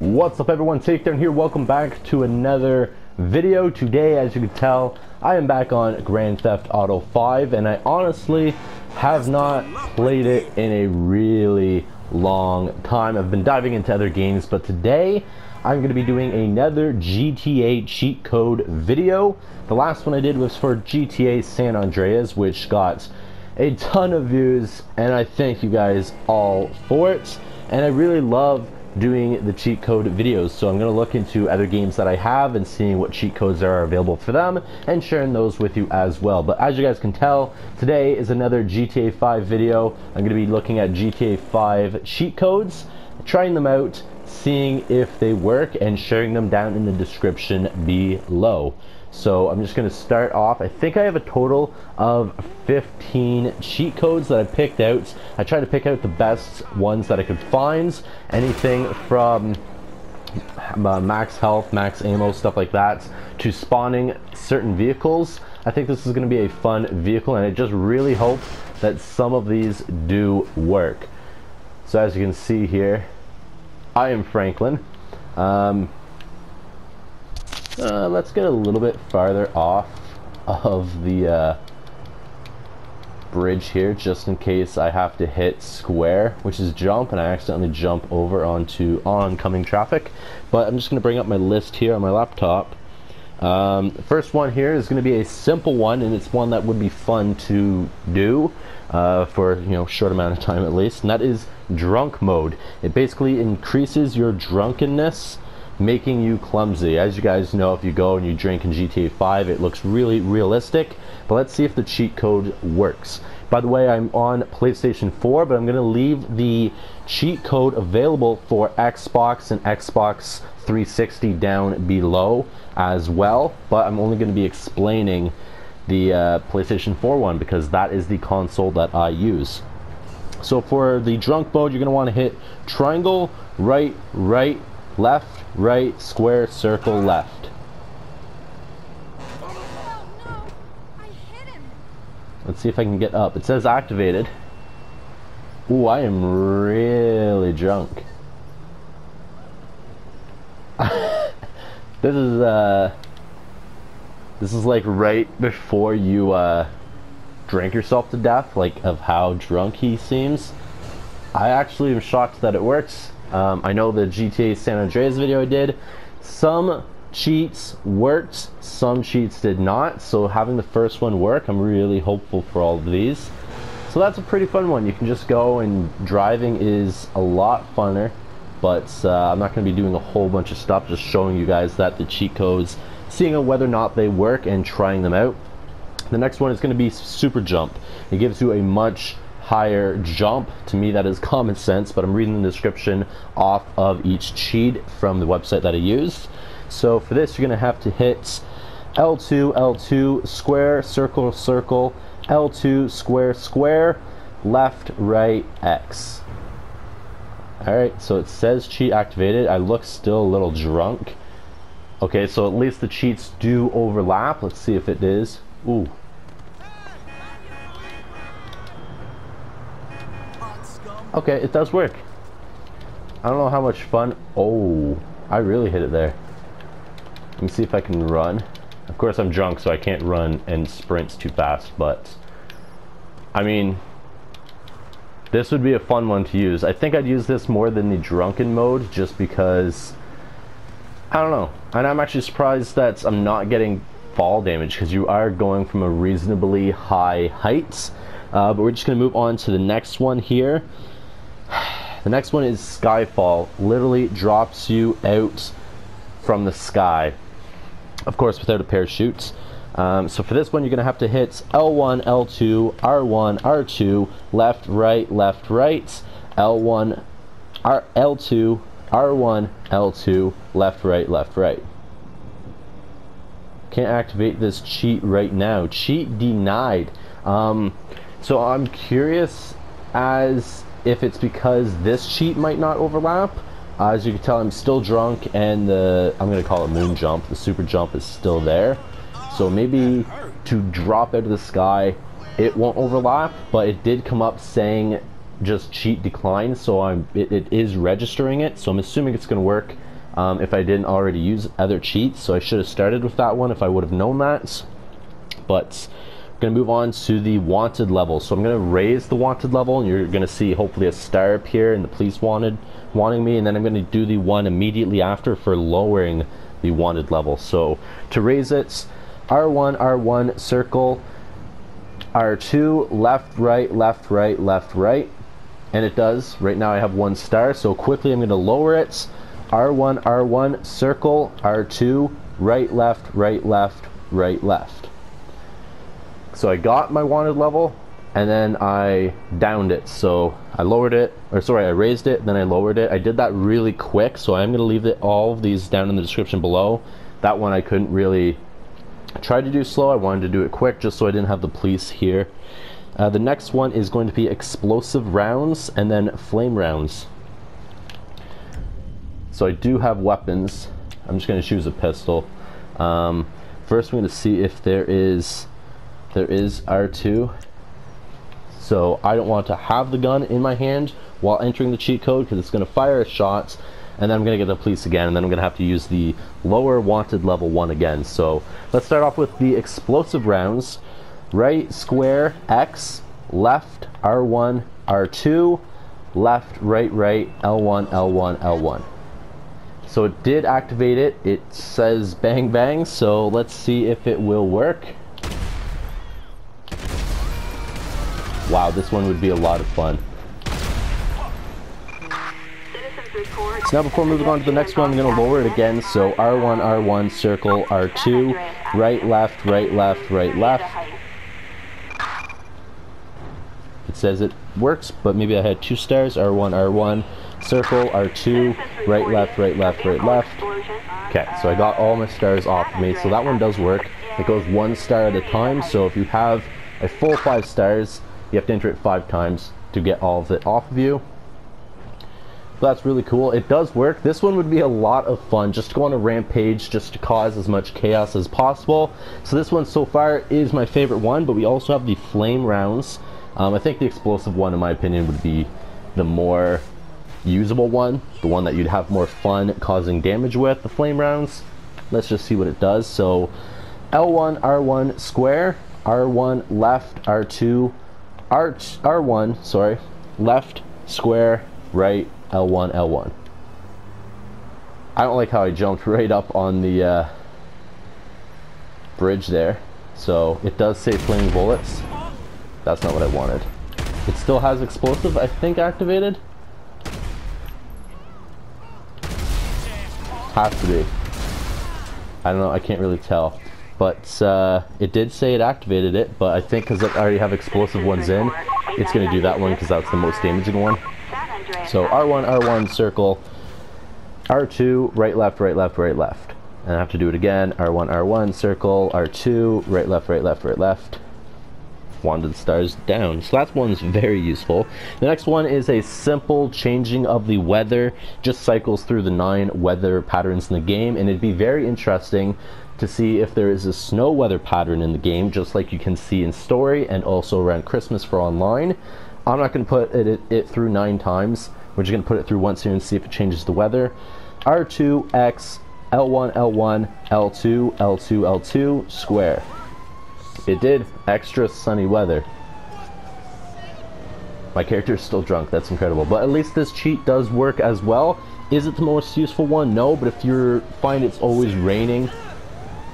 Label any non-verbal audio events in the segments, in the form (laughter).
What's up everyone, Takedown here, welcome back to another video. Today, as you can tell, I am back on Grand Theft Auto 5 and I honestly have not played it in a really long time. I've been diving into other games, but today I'm going to be doing another GTA cheat code video. The last one I did was for GTA San Andreas, which got a ton of views, and I thank you guys all for it. And I really love doing the cheat code videos. So I'm going to look into other games that I have and seeing what cheat codes are available for them and sharing those with you as well. But as you guys can tell, today is another GTA 5 video. I'm going to be looking at GTA 5 cheat codes, trying them out, seeing if they work and sharing them down in the description below. So I'm just going to start off. I think I have a total of 15 cheat codes that I picked out. I tried to pick out the best ones that I could find. Anything from uh, max health, max ammo, stuff like that, to spawning certain vehicles. I think this is going to be a fun vehicle and I just really hope that some of these do work. So as you can see here, I am Franklin. Um, uh, let's get a little bit farther off of the uh, bridge here just in case I have to hit square which is jump and I accidentally jump over onto oncoming traffic. But I'm just gonna bring up my list here on my laptop. Um, first one here is going to be a simple one and it's one that would be fun to do uh, for you know short amount of time at least and that is drunk mode. It basically increases your drunkenness making you clumsy. As you guys know, if you go and you drink in GTA 5, it looks really realistic. But let's see if the cheat code works. By the way, I'm on PlayStation 4, but I'm going to leave the cheat code available for Xbox and Xbox 360 down below as well. But I'm only going to be explaining the uh, PlayStation 4 one because that is the console that I use. So for the drunk mode, you're going to want to hit triangle, right, right, Left, right, square, circle, left. Let's see if I can get up. It says activated. Ooh, I am really drunk. (laughs) this is uh this is like right before you uh drink yourself to death, like of how drunk he seems. I actually am shocked that it works. Um, I know the GTA San Andreas video I did, some cheats worked, some cheats did not. So having the first one work, I'm really hopeful for all of these. So that's a pretty fun one. You can just go and driving is a lot funner, but uh, I'm not going to be doing a whole bunch of stuff, just showing you guys that the cheat codes, seeing whether or not they work and trying them out. The next one is going to be Super Jump. It gives you a much higher jump. To me, that is common sense, but I'm reading the description off of each cheat from the website that I used. So for this, you're going to have to hit L2, L2, square, circle, circle, L2, square, square, left, right, X. Alright, so it says cheat activated. I look still a little drunk. Okay, so at least the cheats do overlap. Let's see if it is. Ooh, Okay, it does work. I don't know how much fun... Oh, I really hit it there. Let me see if I can run. Of course, I'm drunk, so I can't run and sprints too fast, but... I mean... This would be a fun one to use. I think I'd use this more than the drunken mode, just because... I don't know. And I'm actually surprised that I'm not getting fall damage, because you are going from a reasonably high height. Uh, but we're just going to move on to the next one here. The next one is Skyfall. Literally drops you out from the sky. Of course, without a parachute. Um, so for this one, you're going to have to hit L1, L2, R1, R2, left, right, left, right, L1, R, L2, R1, L2, left, right, left, right. Can't activate this cheat right now. Cheat denied. Um, so I'm curious as if it's because this cheat might not overlap. Uh, as you can tell, I'm still drunk, and the I'm gonna call it moon jump. The super jump is still there, so maybe to drop out of the sky, it won't overlap. But it did come up saying just cheat decline, so I'm it, it is registering it. So I'm assuming it's gonna work. um, if I didn't already use other cheats. So I should have started with that one if I would have known that. But going to move on to the wanted level. So I'm going to raise the wanted level and you're going to see hopefully a star appear and the police wanted wanting me and then I'm going to do the one immediately after for lowering the wanted level. So to raise it, R1, R1, circle, R2, left, right, left, right, left, right. And it does. Right now I have one star. So quickly I'm going to lower it. R1, R1, circle, R2, right, left, right, left, right, left. So I got my wanted level and then I downed it. So I lowered it, or sorry, I raised it, then I lowered it. I did that really quick, so I'm going to leave it, all of these down in the description below. That one I couldn't really try to do slow. I wanted to do it quick just so I didn't have the police here. Uh, the next one is going to be explosive rounds and then flame rounds. So I do have weapons. I'm just going to choose a pistol. Um, first, going to see if there is there is R2. So I don't want to have the gun in my hand while entering the cheat code because it's going to fire shots and then I'm going to get the police again and then I'm going to have to use the lower wanted level 1 again. So let's start off with the explosive rounds. Right square X, left R1, R2, left, right, right, L1, L1, L1. So it did activate it. It says bang bang, so let's see if it will work. Wow, this one would be a lot of fun. So now before moving on to the next one, I'm going to lower it again. So R1, R1, circle, R2, right, left, right, left, right, left. It says it works, but maybe I had two stars, R1, R1, circle, R2, right, left, right, left, right, left. Okay, so I got all my stars off of me, so that one does work. It goes one star at a time, so if you have a full five stars, you have to enter it five times to get all of it off of you. that's really cool. It does work. This one would be a lot of fun just to go on a rampage just to cause as much chaos as possible. So this one so far is my favorite one, but we also have the flame rounds. Um, I think the explosive one, in my opinion, would be the more usable one, the one that you'd have more fun causing damage with, the flame rounds. Let's just see what it does. So L1, R1, square, R1, left, R2, R R1, sorry, left, square, right, L1, L1. I don't like how I jumped (laughs) right up on the uh, bridge there. So it does say flaming bullets. That's not what I wanted. It still has explosive, I think, activated. Has to be. I don't know, I can't really tell. But uh, it did say it activated it, but I think because I already have explosive ones in, it's going to do that one because that's the most damaging one. So R1, R1, circle, R2, right, left, right, left, right, left. And I have to do it again, R1, R1, circle, R2, right, left, right, left, right, left. Wand of the stars down. So that one's very useful. The next one is a simple changing of the weather. Just cycles through the nine weather patterns in the game, and it'd be very interesting to see if there is a snow weather pattern in the game, just like you can see in story and also around Christmas for online. I'm not going to put it, it, it, through nine times. We're just going to put it through once here and see if it changes the weather. R2, X, L1, L1, L2, L2, L2, square. It did. Extra sunny weather. My character is still drunk. That's incredible. But at least this cheat does work as well. Is it the most useful one? No, but if you find it's always raining,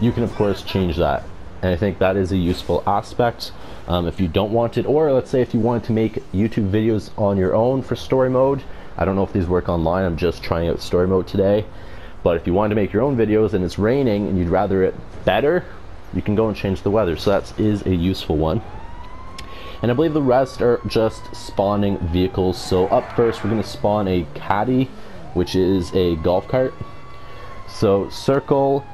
you can of course change that. And I think that is a useful aspect. Um, if you don't want it, or let's say if you wanted to make YouTube videos on your own for story mode, I don't know if these work online, I'm just trying out story mode today. But if you wanted to make your own videos and it's raining and you'd rather it better, you can go and change the weather. So that is a useful one. And I believe the rest are just spawning vehicles. So up first, we're going to spawn a caddy, which is a golf cart. So circle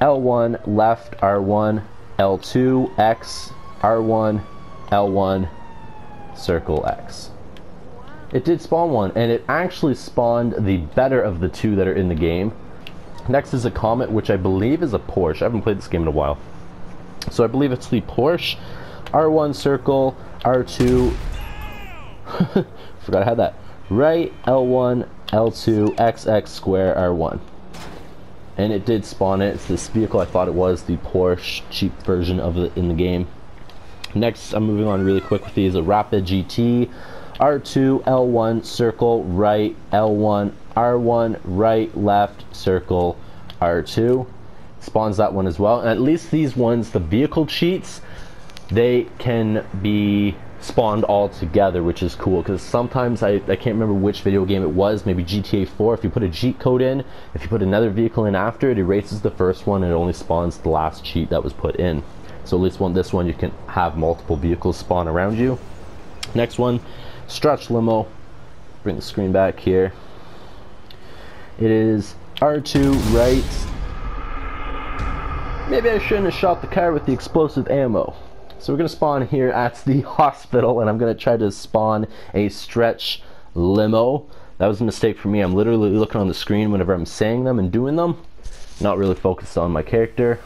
L1, left, R1, L2, X, R1, L1, circle X. It did spawn one, and it actually spawned the better of the two that are in the game. Next is a Comet, which I believe is a Porsche. I haven't played this game in a while. So I believe it's the Porsche, R1 circle, R2, (laughs) forgot I had that, right, L1, L2, XX square, R1. And it did spawn it. It's this vehicle I thought it was, the Porsche cheap version of it in the game. Next, I'm moving on really quick with these, a Rapid GT, R2, L1, circle, right, L1, R1, right, left, circle, R2. Spawns that one as well. And at least these ones, the vehicle cheats, they can be spawned all together, which is cool because sometimes I, I can't remember which video game it was, maybe GTA 4. If you put a cheat code in, if you put another vehicle in after, it erases the first one and it only spawns the last cheat that was put in. So at least one this one you can have multiple vehicles spawn around you. Next one, stretch limo. Bring the screen back here. It is R2 right. Maybe I shouldn't have shot the car with the explosive ammo. So we're gonna spawn here at the (laughs) hospital and I'm gonna try to spawn a stretch limo. That was a mistake for me. I'm literally looking on the screen whenever I'm saying them and doing them. Not really focused on my character.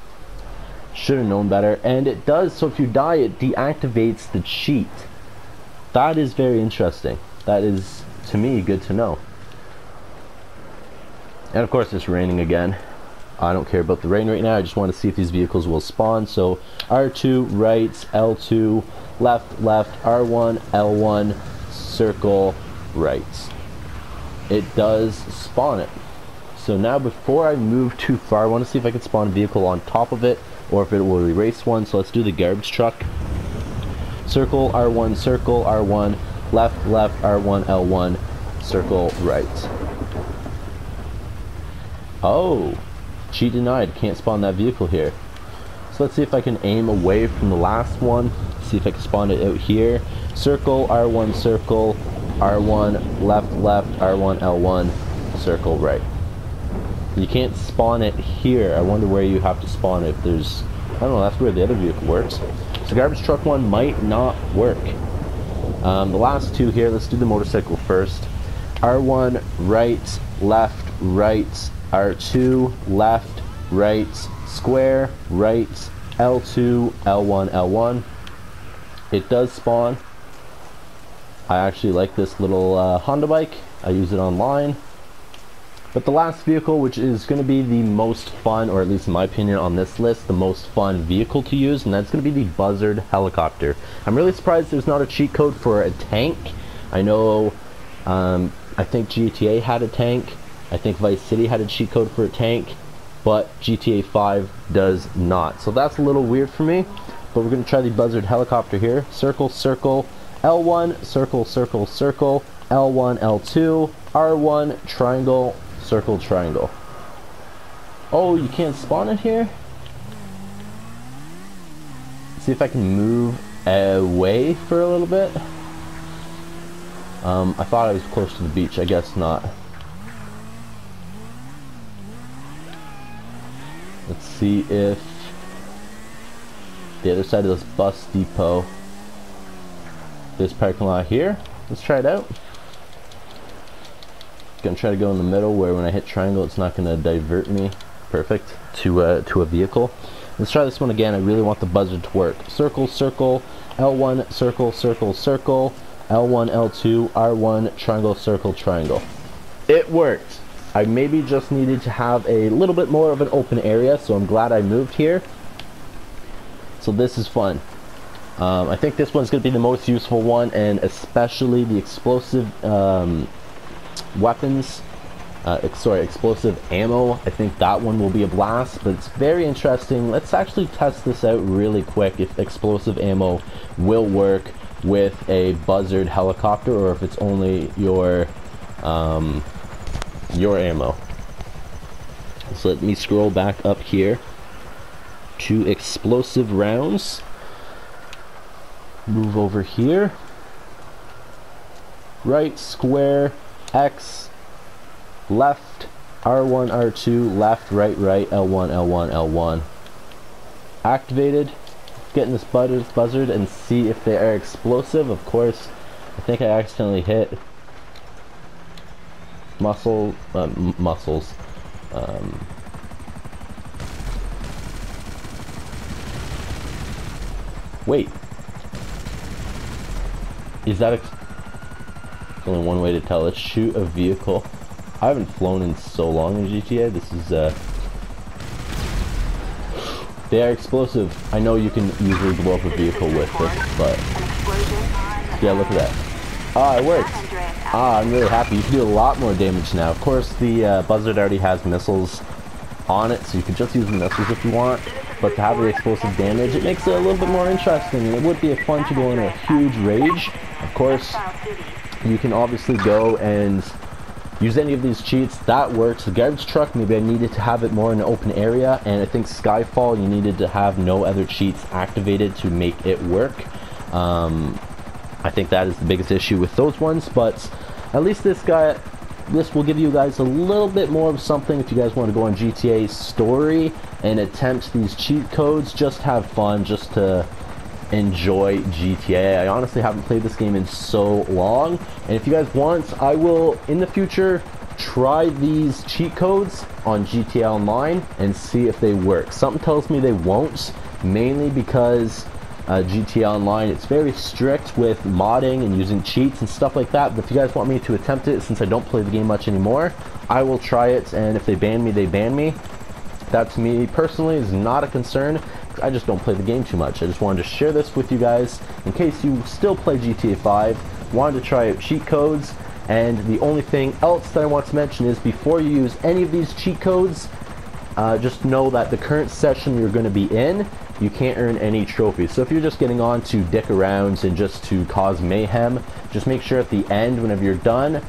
Should have known better. And it does, so if you die, it deactivates the cheat. That is very interesting. That is, to me, good to know. And of course it's raining again. I don't care about the rain right now. I just want to see if these vehicles will spawn. So R2, right, L2, left, left, R1, L1, circle, right. It does spawn it. So now before I move too far, I want to see if I can spawn a vehicle on top of it or if it will erase one. So let's do the garbage truck. Circle, R1, circle, R1, left, left, R1, L1, circle, right. Oh, Cheat denied. Can't spawn that vehicle here. So let's see if I can aim away from the last one. See if I can spawn it out here. Circle, R1, circle, R1, left, left, R1, L1, circle, right. You can't spawn it here. I wonder where you have to spawn it if there's... I don't know, that's where the other vehicle works. So garbage truck one might not work. Um, the last two here, let's do the motorcycle first. R1, right, left, right, R2, left, right, square, right, L2, L1, L1. It does spawn. I actually like this little uh, Honda bike. I use it online. But the last vehicle, which is going to be the most fun, or at least in my opinion on this list, the most fun vehicle to use, and that's going to be the Buzzard helicopter. I'm really surprised there's not a cheat code for a tank. I know, um, I think GTA had a tank. I think Vice City had a cheat code for a tank, but GTA 5 does not. So that's a little weird for me, but we're going to try the Buzzard helicopter here. Circle, circle, L1, circle, circle, circle, L1, L2, R1, triangle, circle, triangle. Oh, you can't spawn it here? See if I can move away for a little bit. Um, I thought I was close to the beach, I guess not. Let's see if the other side of this bus depot, this parking lot here. Let's try it out. Gonna try to go in the middle where when I hit triangle, it's not gonna divert me. Perfect to uh, to a vehicle. Let's try this one again. I really want the Buzzard to work. Circle, circle, L1, circle, circle, circle, L1, L2, R1, triangle, circle, triangle. It worked. I maybe just needed to have a little bit more of an open area, so I'm glad I moved here. So this is fun. Um, I think this one's going to be the most useful one, and especially the explosive um, weapons. Uh, sorry, explosive ammo. I think that one will be a blast, but it's very interesting. Let's actually test this out really quick if explosive ammo will work with a Buzzard helicopter or if it's only your um, your ammo. So let me scroll back up here to explosive rounds. Move over here. Right, square, X, left, R1, R2, left, right, right, L1, L1, L1. Activated. Getting this buzzard and see if they are explosive. Of course, I think I accidentally hit muscle, uh, muscles. Um, wait, is that ex only one way to tell? Let's shoot a vehicle. I haven't flown in so long in GTA. This is uh, They are explosive. I know you can easily blow up a vehicle with this, but yeah, look at that. Ah, it works. Ah, I'm really happy. You can do a lot more damage now. Of course, the uh, Buzzard already has missiles on it, so you can just use the missiles if you want. But to have the explosive damage, it makes it a little bit more interesting, and it would be fun to go in a huge rage. Of course, you can obviously go and use any of these cheats that works the garbage truck maybe i needed to have it more in an open area and i think skyfall you needed to have no other cheats activated to make it work um, i think that is the biggest issue with those ones but at least this guy this will give you guys a little bit more of something if you guys want to go on gta story and attempt these cheat codes just have fun just to enjoy GTA. I honestly haven't played this game in so long. And if you guys want, I will, in the future, try these cheat codes on GTA Online and see if they work. Something tells me they won't, mainly because uh, GTA Online, it's very strict with modding and using cheats and stuff like that. But if you guys want me to attempt it, since I don't play the game much anymore, I will try it. And if they ban me, they ban me. That to me personally is not a concern. I just don't play the game too much. I just wanted to share this with you guys in case you still play GTA 5, wanted to try out cheat codes, and the only thing else that I want to mention is before you use any of these cheat codes, uh, just know that the current session you're going to be in, you can't earn any trophies. So if you're just getting on to dick arounds and just to cause mayhem, just make sure at the end, whenever you're done,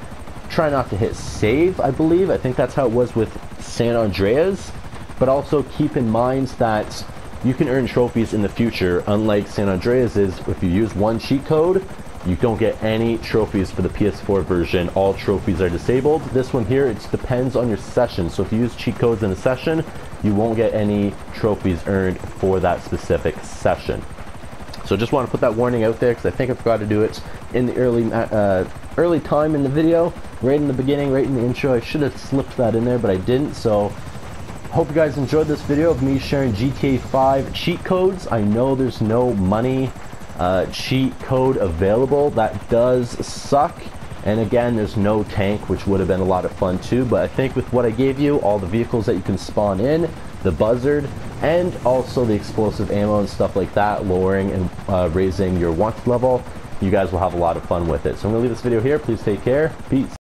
try not to hit save, I believe. I think that's how it was with San Andreas but also keep in mind that you can earn trophies in the future, unlike San Andreas is, if you use one cheat code, you don't get any trophies for the PS4 version. All trophies are disabled. This one here, it depends on your session. So if you use cheat codes in a session, you won't get any trophies earned for that specific session. So just want to put that warning out there because I think I forgot to do it in the early uh, early time in the video, right in the beginning, right in the intro. I should have slipped that in there, but I didn't. So Hope you guys enjoyed this video of me sharing GTA 5 cheat codes. I know there's no money uh, cheat code available. That does suck. And again, there's no tank, which would have been a lot of fun too. But I think with what I gave you, all the vehicles that you can spawn in, the buzzard, and also the explosive ammo and stuff like that, lowering and uh, raising your want level, you guys will have a lot of fun with it. So I'm going to leave this video here. Please take care. Peace.